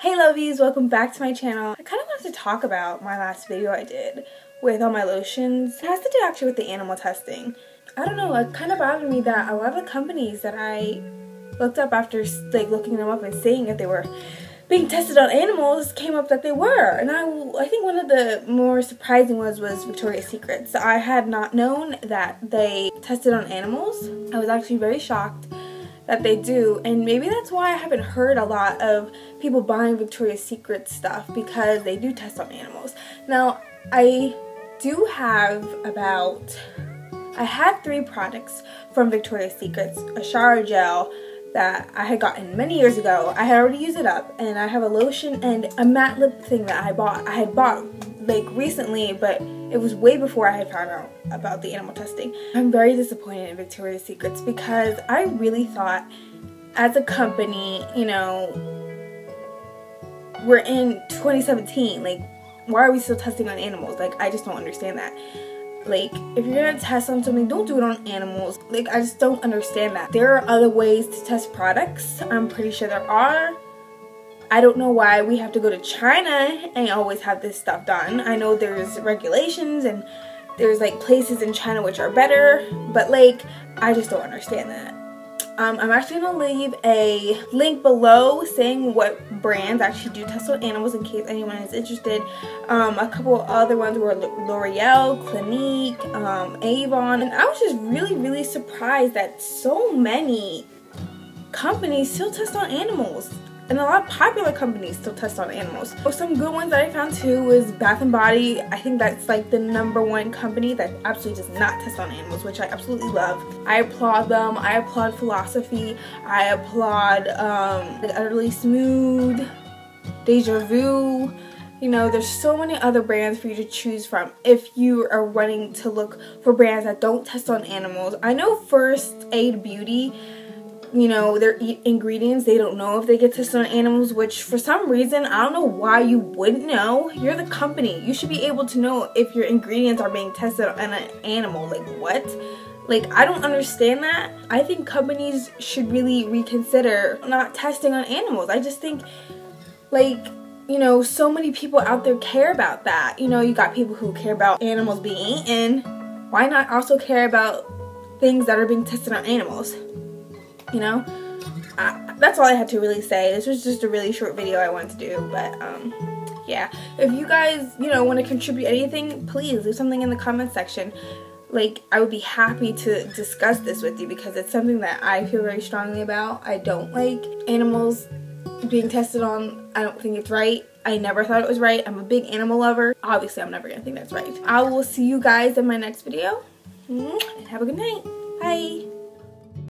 Hey lovies, welcome back to my channel. I kind of wanted to talk about my last video I did with all my lotions. It has to do actually with the animal testing. I don't know, it kind of bothered me that a lot of the companies that I looked up after like looking them up and seeing if they were being tested on animals came up that they were. And I, I think one of the more surprising ones was Victoria's Secrets. I had not known that they tested on animals. I was actually very shocked that they do and maybe that's why I haven't heard a lot of people buying Victoria's Secret stuff because they do test on animals. Now I do have about I had three products from Victoria's Secrets, a shower gel that I had gotten many years ago. I had already used it up and I have a lotion and a matte lip thing that I bought. I had bought like recently but it was way before I had found out about the animal testing. I'm very disappointed in Victoria's Secrets because I really thought as a company, you know, we're in 2017. Like, why are we still testing on animals? Like, I just don't understand that. Like, if you're gonna test on something, don't do it on animals. Like, I just don't understand that. There are other ways to test products. I'm pretty sure there are. I don't know why we have to go to China and always have this stuff done. I know there's regulations and there's like places in China which are better, but like I just don't understand that. Um, I'm actually going to leave a link below saying what brands actually do test on animals in case anyone is interested. Um, a couple other ones were L'Oreal, Clinique, um, Avon, and I was just really, really surprised that so many companies still test on animals and a lot of popular companies still test on animals. So some good ones that I found too was Bath & Body. I think that's like the number one company that absolutely does not test on animals, which I absolutely love. I applaud them. I applaud Philosophy. I applaud um, Utterly Smooth, Deja Vu. You know, there's so many other brands for you to choose from if you are wanting to look for brands that don't test on animals. I know First Aid Beauty you know, their ingredients, they don't know if they get tested on animals, which for some reason, I don't know why you wouldn't know. You're the company. You should be able to know if your ingredients are being tested on an animal. Like, what? Like, I don't understand that. I think companies should really reconsider not testing on animals. I just think, like, you know, so many people out there care about that. You know, you got people who care about animals being eaten. Why not also care about things that are being tested on animals? You know? I, that's all I had to really say. This was just a really short video I wanted to do but um yeah. If you guys you know want to contribute anything please leave something in the comment section. Like I would be happy to discuss this with you because it's something that I feel very strongly about. I don't like animals being tested on. I don't think it's right. I never thought it was right. I'm a big animal lover. Obviously I'm never gonna think that's right. I will see you guys in my next video. And have a good night. Bye